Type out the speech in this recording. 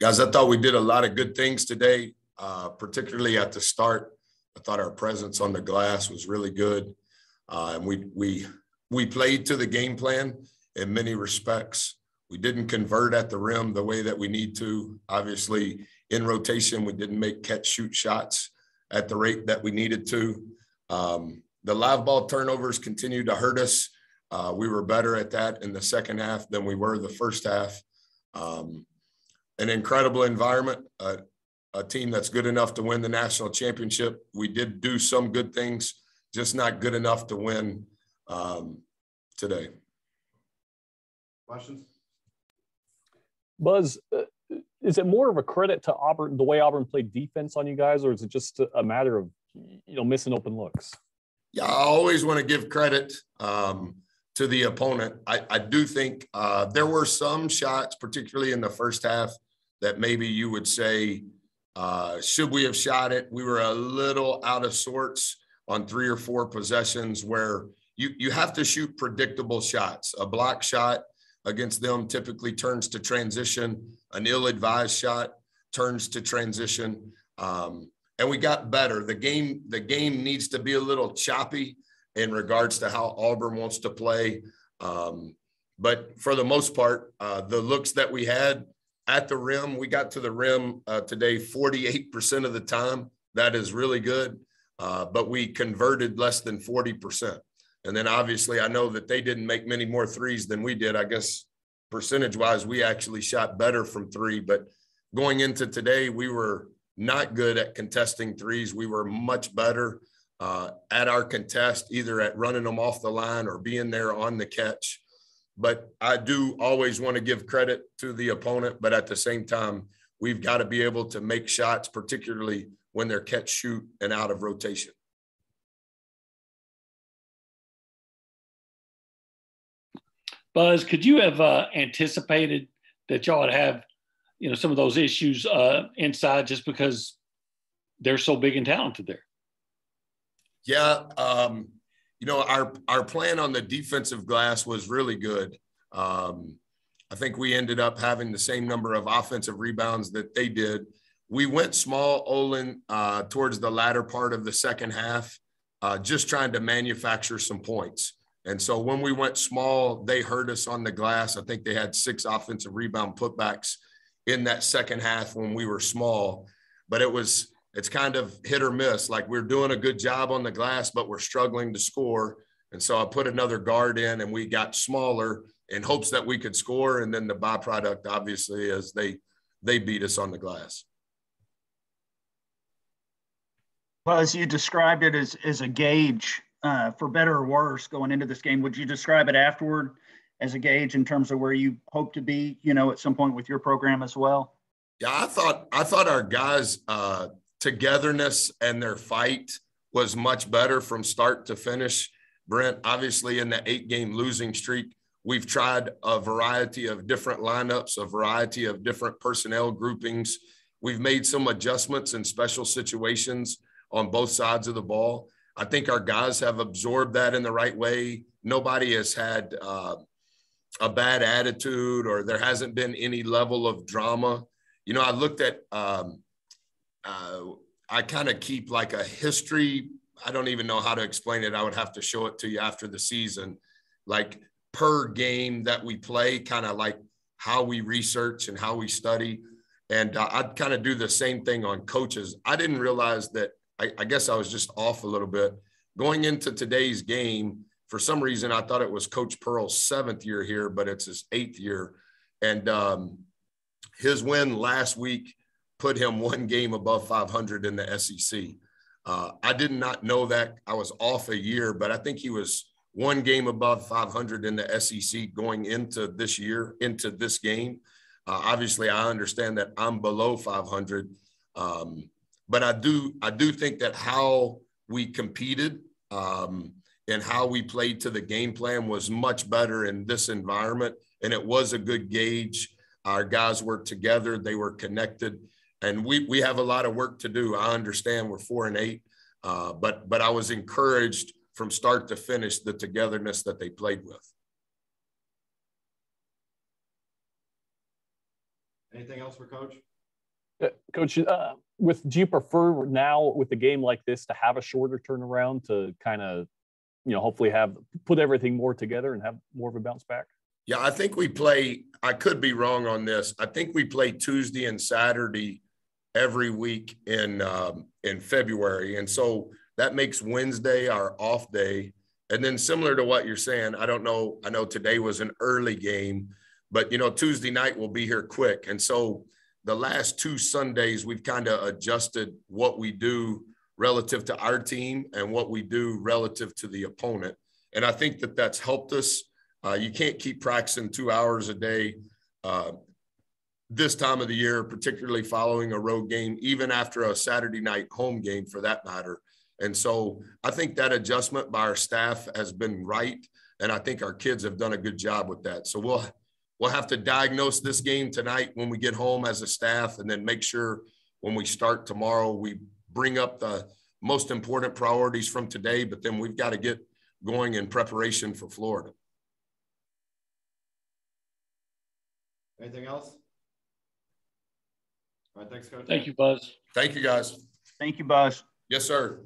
Guys, I thought we did a lot of good things today, uh, particularly at the start. I thought our presence on the glass was really good, uh, and we we we played to the game plan in many respects. We didn't convert at the rim the way that we need to. Obviously, in rotation, we didn't make catch shoot shots at the rate that we needed to. Um, the live ball turnovers continued to hurt us. Uh, we were better at that in the second half than we were the first half. Um, an incredible environment, uh, a team that's good enough to win the national championship. We did do some good things, just not good enough to win um, today. Questions? Buzz, uh, is it more of a credit to Auburn, the way Auburn played defense on you guys, or is it just a matter of you know missing open looks? Yeah, I always want to give credit um, to the opponent. I, I do think uh, there were some shots, particularly in the first half, that maybe you would say, uh, should we have shot it? We were a little out of sorts on three or four possessions where you you have to shoot predictable shots. A block shot against them typically turns to transition. An ill-advised shot turns to transition. Um, and we got better. The game the game needs to be a little choppy in regards to how Auburn wants to play. Um, but for the most part, uh, the looks that we had at the rim, we got to the rim uh, today 48% of the time. That is really good. Uh, but we converted less than 40%. And then obviously, I know that they didn't make many more threes than we did. I guess percentage wise, we actually shot better from three. But going into today, we were not good at contesting threes. We were much better uh, at our contest, either at running them off the line or being there on the catch. But I do always want to give credit to the opponent. But at the same time, we've got to be able to make shots, particularly when they're catch, shoot, and out of rotation. Buzz, could you have uh, anticipated that y'all would have, you know, some of those issues uh, inside just because they're so big and talented there? Yeah, um, you know, our our plan on the defensive glass was really good. Um, I think we ended up having the same number of offensive rebounds that they did. We went small, Olin, uh, towards the latter part of the second half, uh, just trying to manufacture some points. And so when we went small, they hurt us on the glass. I think they had six offensive rebound putbacks in that second half when we were small. But it was it's kind of hit or miss. Like we're doing a good job on the glass, but we're struggling to score. And so I put another guard in and we got smaller in hopes that we could score. And then the byproduct obviously is they they beat us on the glass. Well, as you described it as, as a gauge uh, for better or worse going into this game. Would you describe it afterward as a gauge in terms of where you hope to be, you know, at some point with your program as well? Yeah, I thought I thought our guys' uh, togetherness and their fight was much better from start to finish. Brent, obviously, in the eight-game losing streak, we've tried a variety of different lineups, a variety of different personnel groupings. We've made some adjustments in special situations on both sides of the ball. I think our guys have absorbed that in the right way. Nobody has had uh, a bad attitude or there hasn't been any level of drama. You know, I looked at, um, uh, I kind of keep like a history. I don't even know how to explain it. I would have to show it to you after the season, like per game that we play, kind of like how we research and how we study. And uh, I'd kind of do the same thing on coaches. I didn't realize that I, I guess I was just off a little bit. Going into today's game, for some reason, I thought it was Coach Pearl's seventh year here, but it's his eighth year. And um, his win last week put him one game above 500 in the SEC. Uh, I did not know that. I was off a year, but I think he was one game above 500 in the SEC going into this year, into this game. Uh, obviously, I understand that I'm below 500. Um, but I do I do think that how we competed um, and how we played to the game plan was much better in this environment, and it was a good gauge. Our guys worked together; they were connected, and we we have a lot of work to do. I understand we're four and eight, uh, but but I was encouraged from start to finish the togetherness that they played with. Anything else for coach? Uh, Coach, uh, with do you prefer now with a game like this to have a shorter turnaround to kind of, you know, hopefully have put everything more together and have more of a bounce back? Yeah, I think we play. I could be wrong on this. I think we play Tuesday and Saturday every week in um, in February, and so that makes Wednesday our off day. And then similar to what you're saying, I don't know. I know today was an early game, but you know Tuesday night will be here quick, and so the last two Sundays we've kind of adjusted what we do relative to our team and what we do relative to the opponent, and I think that that's helped us. Uh, you can't keep practicing two hours a day. Uh, this time of the year, particularly following a road game, even after a Saturday night home game for that matter. And so I think that adjustment by our staff has been right. And I think our kids have done a good job with that. So we'll we'll have to diagnose this game tonight when we get home as a staff and then make sure when we start tomorrow we bring up the most important priorities from today, but then we've got to get going in preparation for Florida. Anything else? All right, thanks, coach. Thank you, Buzz. Thank you guys. Thank you, Buzz. Yes, sir.